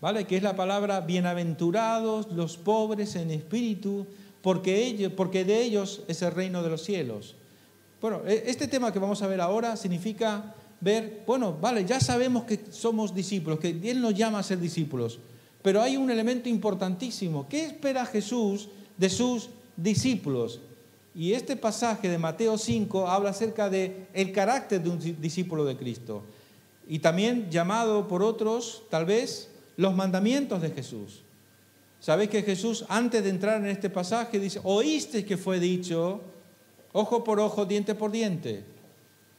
¿vale? Que es la palabra bienaventurados los pobres en espíritu, porque, porque de ellos es el reino de los cielos. Bueno, e, este tema que vamos a ver ahora significa ver, bueno, vale, ya sabemos que somos discípulos, que Él nos llama a ser discípulos, pero hay un elemento importantísimo. ¿Qué espera Jesús de sus discípulos? Y este pasaje de Mateo 5 habla acerca de el carácter de un discípulo de Cristo. Y también llamado por otros, tal vez, los mandamientos de Jesús. Sabéis que Jesús, antes de entrar en este pasaje, dice, oíste que fue dicho, ojo por ojo, diente por diente.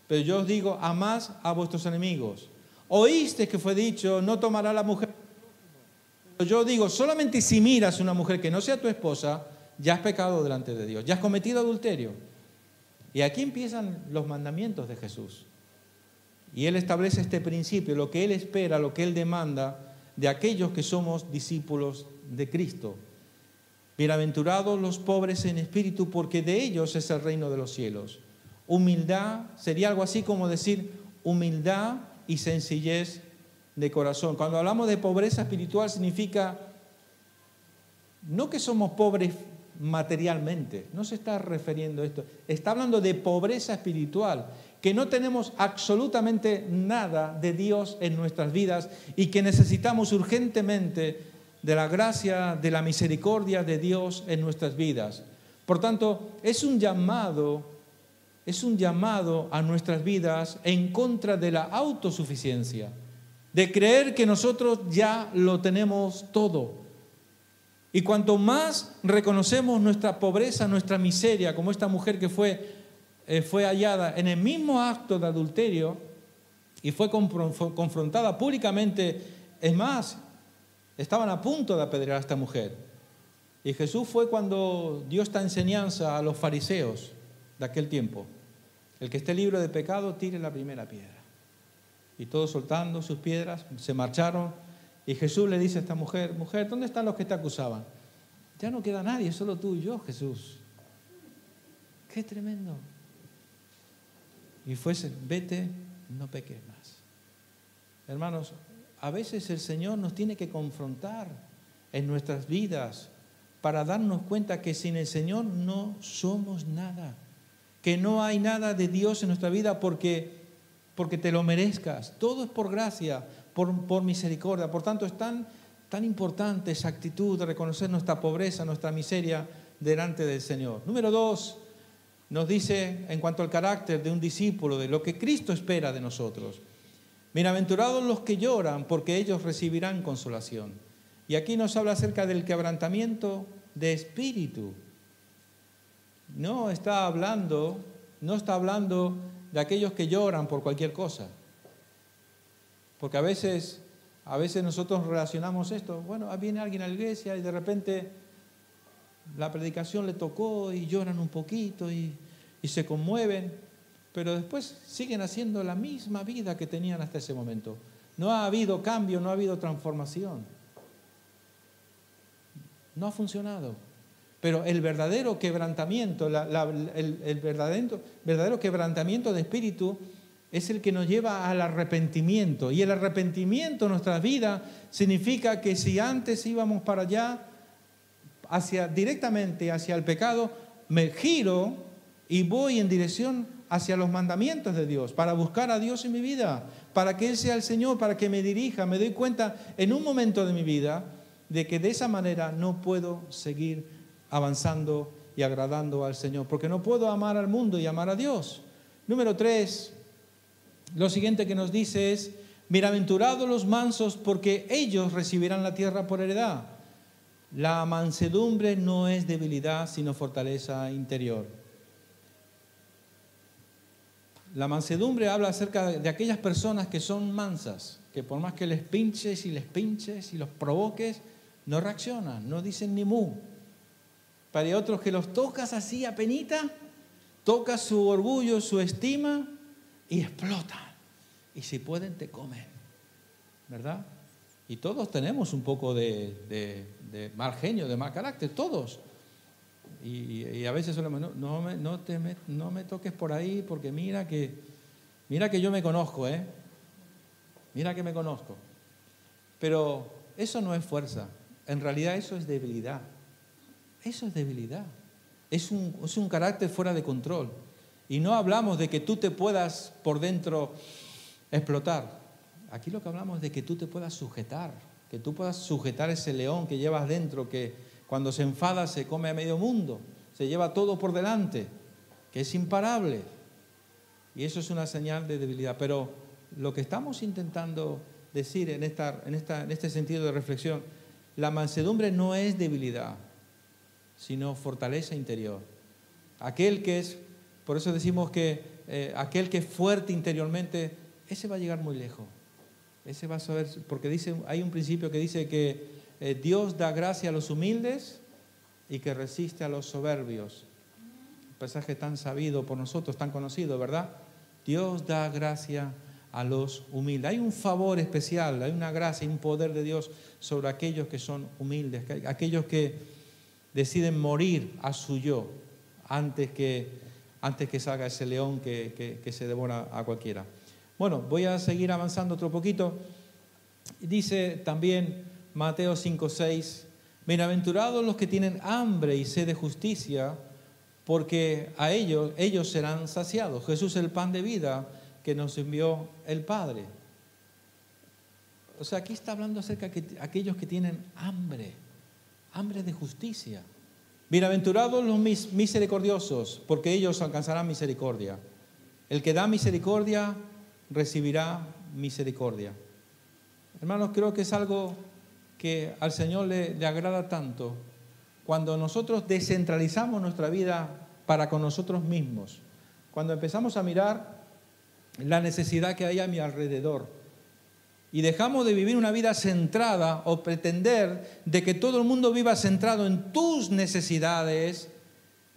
Pero yo os digo, amás a vuestros enemigos. Oíste que fue dicho, no tomará la mujer. Pero yo digo, solamente si miras una mujer que no sea tu esposa, ya has pecado delante de Dios, ya has cometido adulterio. Y aquí empiezan los mandamientos de Jesús. Y Él establece este principio, lo que Él espera, lo que Él demanda de aquellos que somos discípulos de Cristo. Bienaventurados los pobres en espíritu, porque de ellos es el reino de los cielos. Humildad sería algo así como decir humildad y sencillez de corazón. Cuando hablamos de pobreza espiritual significa no que somos pobres materialmente, no se está refiriendo a esto, está hablando de pobreza espiritual, que no tenemos absolutamente nada de Dios en nuestras vidas y que necesitamos urgentemente de la gracia, de la misericordia de Dios en nuestras vidas. Por tanto, es un llamado es un llamado a nuestras vidas en contra de la autosuficiencia, de creer que nosotros ya lo tenemos todo. Y cuanto más reconocemos nuestra pobreza, nuestra miseria, como esta mujer que fue, eh, fue hallada en el mismo acto de adulterio y fue confrontada públicamente, es más, estaban a punto de apedrear a esta mujer. Y Jesús fue cuando dio esta enseñanza a los fariseos de aquel tiempo. El que esté libre de pecado, tire la primera piedra. Y todos soltando sus piedras, se marcharon. Y Jesús le dice a esta mujer, mujer, ¿dónde están los que te acusaban? Ya no queda nadie, solo tú y yo, Jesús. Qué tremendo. Y fuese, vete, no peques más. Hermanos, a veces el Señor nos tiene que confrontar en nuestras vidas para darnos cuenta que sin el Señor no somos nada, que no hay nada de Dios en nuestra vida porque, porque te lo merezcas. Todo es por gracia, por, por misericordia. Por tanto, es tan, tan importante esa actitud de reconocer nuestra pobreza, nuestra miseria delante del Señor. Número dos, nos dice en cuanto al carácter de un discípulo, de lo que Cristo espera de nosotros. Bienaventurados los que lloran, porque ellos recibirán consolación. Y aquí nos habla acerca del quebrantamiento de espíritu. No está hablando, no está hablando de aquellos que lloran por cualquier cosa. Porque a veces, a veces nosotros relacionamos esto. Bueno, viene alguien a la iglesia y de repente la predicación le tocó y lloran un poquito y, y se conmueven pero después siguen haciendo la misma vida que tenían hasta ese momento. No ha habido cambio, no ha habido transformación. No ha funcionado. Pero el verdadero quebrantamiento, el, verdadero, verdadero quebrantamiento de espíritu es el que nos lleva al arrepentimiento. Y el arrepentimiento en nuestra vida significa que si antes íbamos para allá, hacia, directamente hacia el pecado, me giro y voy en dirección hacia los mandamientos de Dios, para buscar a Dios en mi vida, para que Él sea el Señor, para que me dirija. Me doy cuenta en un momento de mi vida de que de esa manera no puedo seguir avanzando y agradando al Señor, porque no puedo amar al mundo y amar a Dios. Número tres, lo siguiente que nos dice es, bienaventurados los mansos, porque ellos recibirán la tierra por heredad. La mansedumbre no es debilidad, sino fortaleza interior. La mansedumbre habla acerca de aquellas personas que son mansas, que por más que les pinches y les pinches y los provoques, no reaccionan, no dicen ni mu. Para otros que los tocas así a penita, tocas su orgullo, su estima y explotan. Y si pueden, te comen. ¿Verdad? Y todos tenemos un poco de, de mal genio, de mal carácter, todos. Y, a veces solemos, no, no, me, no, te no me toques por ahí porque mira que, mira que yo me conozco, ¿eh? Mira que me conozco. Pero eso no es fuerza. En realidad eso es debilidad. Eso es debilidad. Es un, es un carácter fuera de control. Y no hablamos de que tú te puedas por dentro explotar. Aquí lo que hablamos es de que tú te puedas sujetar, que tú puedas sujetar ese león que llevas dentro, que, cuando se enfada se come a medio mundo, se lleva todo por delante, que es imparable. Y eso es una señal de debilidad. Pero lo que estamos intentando decir en, esta, en, esta, en este sentido de reflexión, la mansedumbre no es debilidad, sino fortaleza interior. Aquel que es, por eso decimos que eh, aquel que es fuerte interiormente, ese va a llegar muy lejos. Ese va a saber, porque dice, hay un principio que dice que eh, Dios da gracia a los humildes y que resiste a los soberbios. Un pasaje tan sabido por nosotros, tan conocido, ¿verdad? Dios da gracia a los humildes. Hay un favor especial, hay una gracia, un poder de Dios sobre aquellos que son humildes, aquellos que deciden morir a su yo antes que, antes que salga ese león que, que se devora a cualquiera. Bueno, voy a seguir avanzando otro poquito. Dice también Mateo 5:6, bienaventurados los que tienen hambre y sed de justicia, porque a ellos ellos serán saciados. Jesús es el pan de vida que nos envió el Padre. O sea, aquí está hablando acerca de aquellos que tienen hambre, hambre de justicia. Bienaventurados los misericordiosos, porque ellos alcanzarán misericordia. El que da misericordia recibirá misericordia. Hermanos, creo que es algo que al Señor le, agrada tanto cuando nosotros descentralizamos nuestra vida para con nosotros mismos, cuando empezamos a mirar la necesidad que hay a mi alrededor y dejamos de vivir una vida centrada o pretender de que todo el mundo viva centrado en tus necesidades,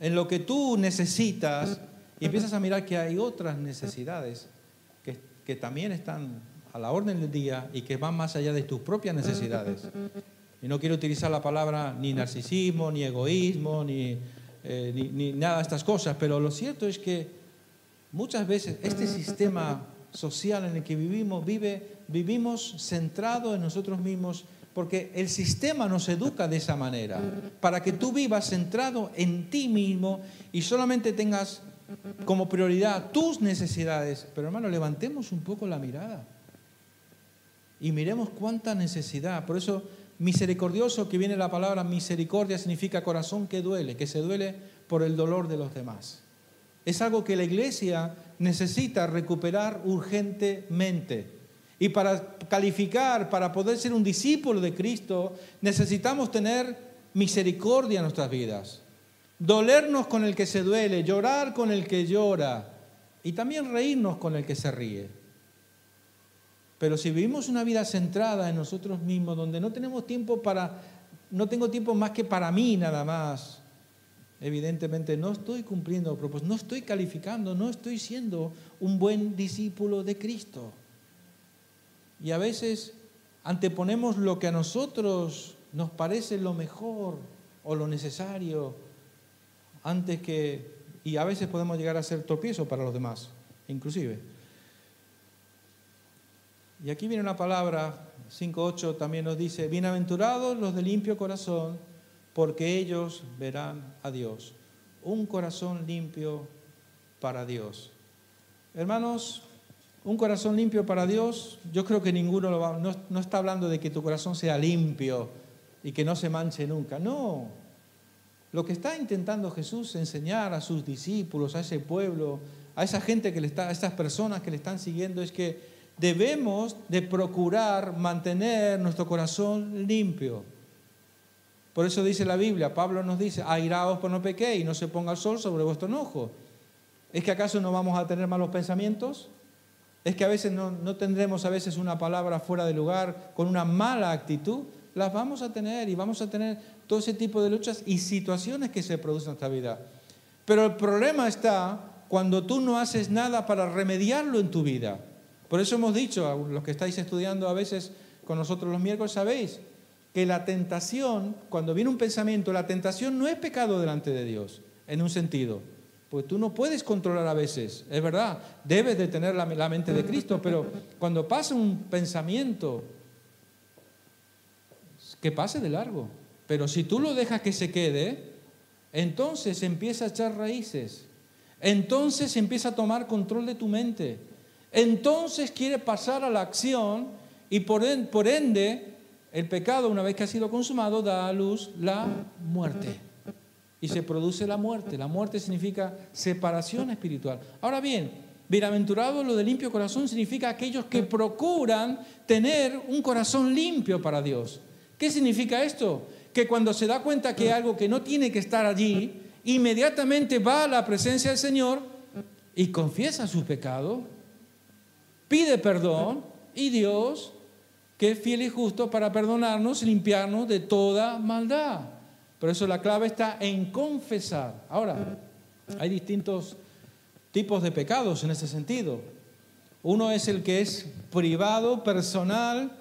en lo que tú necesitas, y empiezas a mirar que hay otras necesidades que, también están a la orden del día y que van más allá de tus propias necesidades. Y no quiero utilizar la palabra ni narcisismo, ni egoísmo, ni, eh, ni, ni nada de estas cosas, pero lo cierto es que muchas veces este sistema social en el que vivimos vive, vivimos centrado en nosotros mismos porque el sistema nos educa de esa manera, para que tú vivas centrado en ti mismo y solamente tengas como prioridad tus necesidades. Pero hermano, levantemos un poco la mirada y miremos cuánta necesidad. Por eso, misericordioso, que viene la palabra misericordia, significa corazón que duele, que se duele por el dolor de los demás. Es algo que la iglesia necesita recuperar urgentemente. Y para calificar, para poder ser un discípulo de Cristo, necesitamos tener misericordia en nuestras vidas. Dolernos con el que se duele, llorar con el que llora y también reírnos con el que se ríe. Pero si vivimos una vida centrada en nosotros mismos, donde no tenemos tiempo para, no tengo tiempo más que para mí nada más, evidentemente no estoy cumpliendo propósito, no estoy calificando, no estoy siendo un buen discípulo de Cristo. Y a veces anteponemos lo que a nosotros nos parece lo mejor o lo necesario antes que... Y a veces podemos llegar a ser tropiezo para los demás, inclusive. Y aquí viene una palabra, 5.8 también nos dice, bienaventurados los de limpio corazón, porque ellos verán a Dios. Un corazón limpio para Dios. Hermanos, un corazón limpio para Dios, yo creo que ninguno lo va, no, no está hablando de que tu corazón sea limpio y que no se manche nunca. No. Lo que está intentando Jesús enseñar a sus discípulos, a ese pueblo, a esa gente que le está, a estas personas que le están siguiendo, es que debemos de procurar mantener nuestro corazón limpio. Por eso dice la Biblia, Pablo nos dice, airaos por no pequéis no se ponga el sol sobre vuestro enojo. ¿Es que acaso no vamos a tener malos pensamientos? Es que a veces no, tendremos a veces una palabra fuera de lugar con una mala actitud. Las vamos a tener y vamos a tener todo ese tipo de luchas y situaciones que se producen en nuestra vida. Pero el problema está cuando tú no haces nada para remediarlo en tu vida. Por eso hemos dicho, los que estáis estudiando a veces con nosotros los miércoles, sabéis que la tentación, cuando viene un pensamiento, la tentación no es pecado delante de Dios, en un sentido. Pues tú no puedes controlar a veces, es verdad, debes de tener la, mente de Cristo, pero cuando pasa un pensamiento, que pase de largo. Pero si tú lo dejas que se quede, entonces empieza a echar raíces, entonces empieza a tomar control de tu mente, entonces quiere pasar a la acción y por ende el pecado, una vez que ha sido consumado, da a luz la muerte y se produce la muerte. La muerte significa separación espiritual. Ahora bien, bienaventurado lo de limpio corazón significa aquellos que procuran tener un corazón limpio para Dios. ¿Qué significa esto? Que cuando se da cuenta que hay algo que no tiene que estar allí, inmediatamente va a la presencia del Señor y confiesa su pecado, pide perdón y Dios, que es fiel y justo para perdonarnos y limpiarnos de toda maldad. Por eso la clave está en confesar. Ahora, hay distintos tipos de pecados en ese sentido. Uno es el que es privado, personal,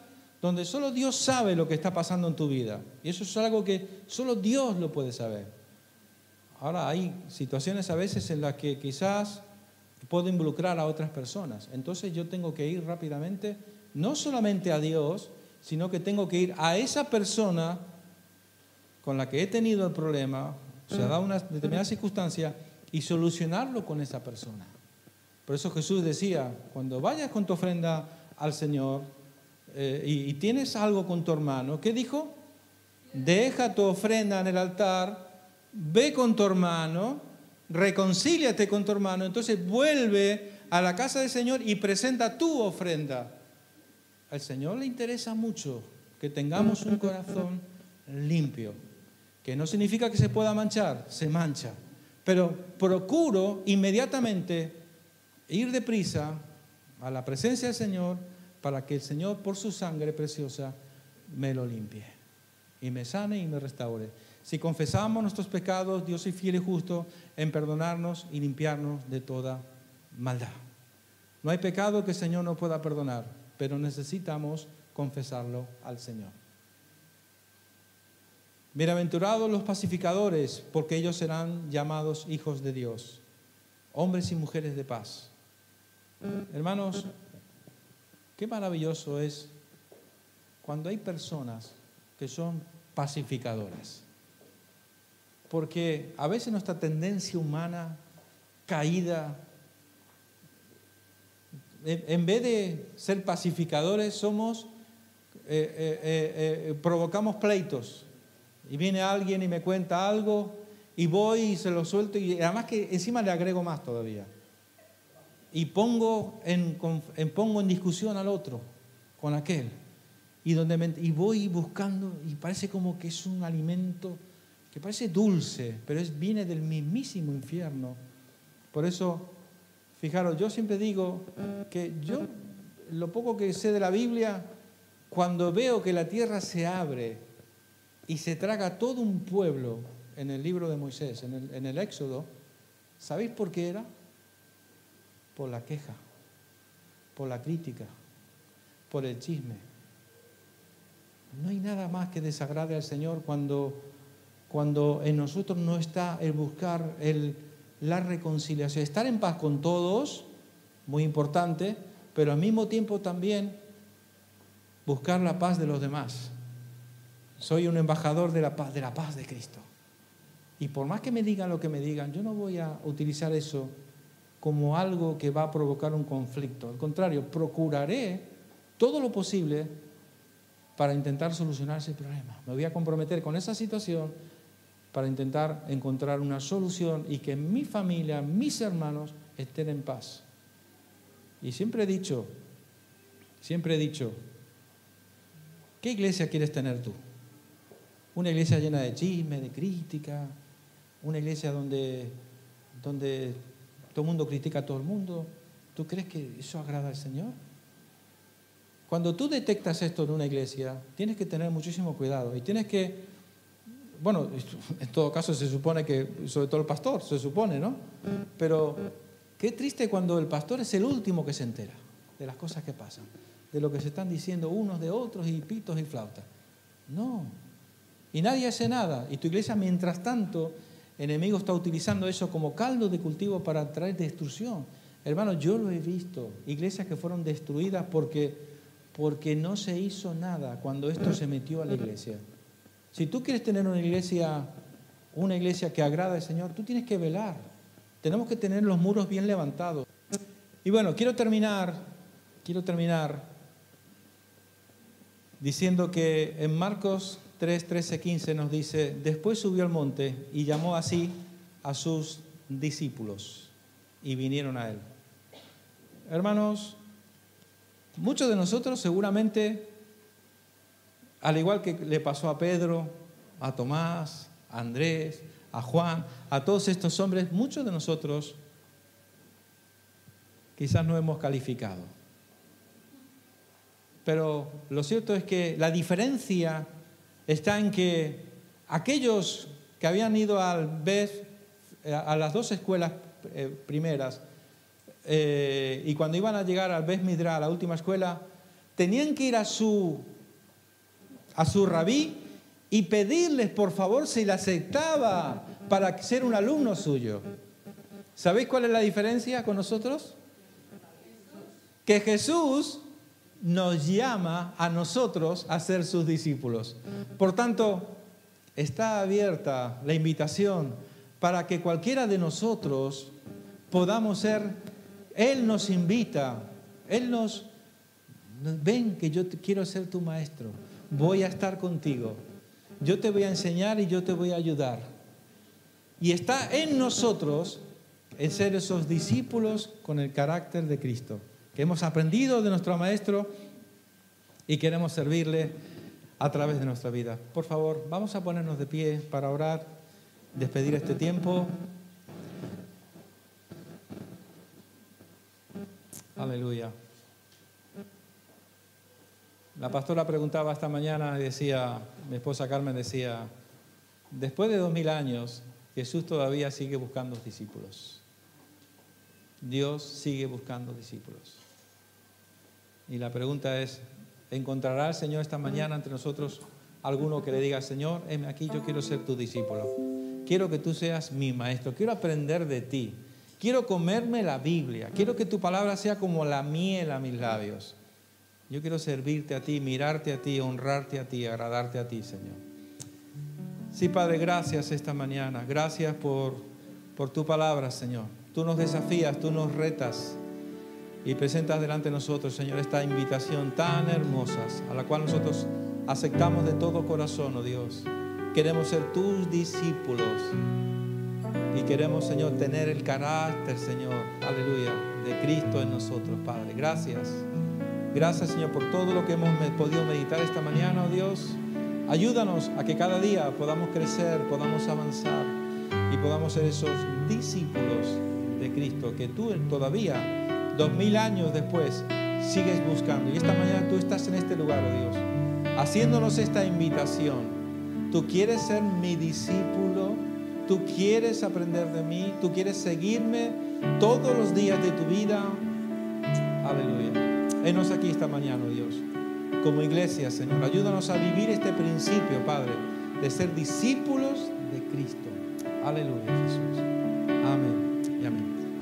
donde solo Dios sabe lo que está pasando en tu vida. Y eso es algo que solo Dios lo puede saber. Ahora hay situaciones a veces en las que quizás puedo involucrar a otras personas. Entonces yo tengo que ir rápidamente, no solamente a Dios, sino que tengo que ir a esa persona con la que he tenido el problema, se ha una determinada circunstancia y solucionarlo con esa persona. Por eso Jesús decía, cuando vayas con tu ofrenda al Señor eh, y, y tienes algo con tu hermano, ¿qué dijo? Deja tu ofrenda en el altar, ve con tu hermano, reconcíliate con tu hermano, entonces vuelve a la casa del Señor y presenta tu ofrenda. Al Señor le interesa mucho que tengamos un corazón limpio que no significa que se pueda manchar, se mancha. Pero procuro inmediatamente ir deprisa a la presencia del Señor para que el Señor, por su sangre preciosa, me lo limpie. y me sane y me restaure. Si confesamos nuestros pecados, Dios es fiel y justo en perdonarnos y limpiarnos de toda maldad. No hay pecado que el Señor no pueda perdonar, pero necesitamos confesarlo al Señor. Bienaventurados los pacificadores, porque ellos serán llamados hijos de Dios, hombres y mujeres de paz. Hermanos, qué maravilloso es cuando hay personas que son pacificadoras. Porque a veces nuestra tendencia humana caída, en vez de ser pacificadores, somos, eh, eh, eh, provocamos pleitos. Y viene alguien y me cuenta algo y voy y se lo suelto y además que encima le agrego más todavía. Y pongo en, pongo en discusión al otro, con aquel. Y, donde y voy buscando y parece como que es un alimento parece dulce, pero es, viene del mismísimo infierno. Por eso, fijaros, yo siempre digo que yo, lo poco que sé de la Biblia, cuando veo que la tierra se abre y se traga todo un pueblo en el libro de Moisés, en el, en el Éxodo, ¿sabéis por qué era? Por la queja, por la crítica, por el chisme. No hay nada más que desagrade al Señor cuando cuando en nosotros no está el buscar el, la reconciliación. Estar en paz con todos, muy importante, pero al mismo tiempo también buscar la paz de los demás. Soy un embajador de la paz, de la paz de Cristo. Y por más que me digan lo que me digan, yo no voy a utilizar eso como algo que va a provocar un conflicto. Al contrario, procuraré todo lo posible para intentar solucionar ese problema. Me voy a comprometer con esa situación para intentar encontrar una solución y que mi familia, mis hermanos estén en paz. Y siempre he dicho, siempre he dicho, ¿qué iglesia quieres tener tú? Una iglesia llena de chisme, de crítica, una iglesia donde, donde todo el mundo critica a todo el mundo. ¿Tú crees que eso agrada al Señor? Cuando tú detectas esto en una iglesia, tienes que tener muchísimo cuidado y tienes que bueno, en todo caso se supone que, sobre todo el pastor, se supone, ¿no? Pero qué triste cuando el pastor es el último que se entera de las cosas que pasan, de lo que se están diciendo unos de otros y pitos y flautas. No. Y nadie hace nada. Y tu iglesia, mientras tanto, enemigo está utilizando eso como caldo de cultivo para traer destrucción. Hermano, yo lo he visto. Iglesias que fueron destruidas porque, porque no se hizo nada cuando esto se metió a la iglesia. Si tú quieres tener una iglesia, una iglesia que agrada al Señor, tú tienes que velar. Tenemos que tener los muros bien levantados. Y bueno, quiero terminar, quiero terminar diciendo que en Marcos 3, 13, 15 nos dice, después subió al monte y llamó así a sus discípulos y vinieron a él. Hermanos, muchos de nosotros seguramente al igual que le pasó a Pedro, a Tomás, a Andrés, a Juan, a todos estos hombres, muchos de nosotros quizás no hemos calificado. Pero lo cierto es que la diferencia está en que aquellos que habían ido al BES, a las dos escuelas eh, primeras, eh, y cuando iban a llegar al BES Midra, a la última escuela, tenían que ir a su a su rabí y pedirles por favor si le aceptaba para ser un alumno suyo. ¿Sabéis cuál es la diferencia con nosotros? Que Jesús nos llama a nosotros a ser sus discípulos. Por tanto, está abierta la invitación para que cualquiera de nosotros podamos ser, Él nos invita, Él nos, ven que yo quiero ser tu maestro voy a estar contigo. Yo te voy a enseñar y yo te voy a ayudar. Y está en nosotros ser esos discípulos con el carácter de Cristo, que hemos aprendido de nuestro Maestro y queremos servirle a través de nuestra vida. Por favor, vamos a ponernos de pie para orar, despedir este tiempo. Aleluya. La pastora preguntaba esta mañana y decía, mi esposa Carmen decía, después de dos mil años, Jesús todavía sigue buscando discípulos. Dios sigue buscando discípulos. Y la pregunta es, ¿encontrará el Señor esta mañana entre nosotros alguno que le diga, Señor, heme aquí, yo quiero ser tu discípulo? Quiero que tú seas mi maestro, quiero aprender de ti, quiero comerme la Biblia, quiero que tu palabra sea como la miel a mis labios. Yo quiero servirte a ti, mirarte a ti, honrarte a ti, agradarte a ti, Señor. Sí, Padre, gracias esta mañana. Gracias por, por tu palabra, Señor. Tú nos desafías, tú nos retas y presentas delante de nosotros, Señor, esta invitación tan hermosa a la cual nosotros aceptamos de todo corazón, oh Dios. Queremos ser tus discípulos y queremos, Señor, tener el carácter, Señor, aleluya, de Cristo en nosotros, Padre. Gracias. Gracias, Señor, por todo lo que hemos podido meditar esta mañana, oh Dios. Ayúdanos a que cada día podamos crecer, podamos avanzar y podamos ser esos discípulos de Cristo que tú todavía, dos mil años después, sigues buscando. Y esta mañana tú estás en este lugar, oh Dios, haciéndonos esta invitación. Tú quieres ser mi discípulo, tú quieres aprender de mí, tú quieres seguirme todos los días de tu vida. Aleluya. Enos aquí esta mañana, oh Dios. Como iglesia, Señor, ayúdanos a vivir este principio, Padre, de ser discípulos de Cristo. Aleluya, Jesús. Amén y amén.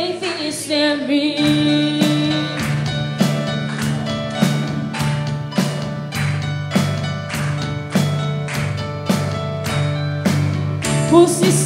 Por lo que hiciste en mí. Pusiste